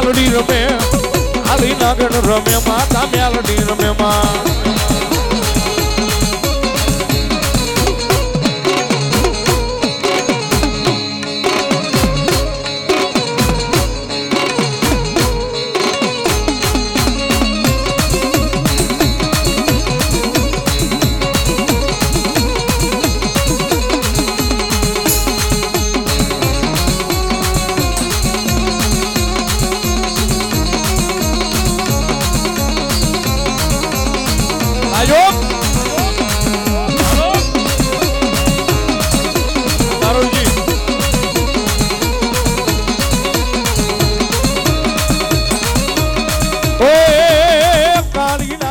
મેલડી રમે. આલી નાગણ રમે માતા મેલડી રમે. આયોગ કાળીના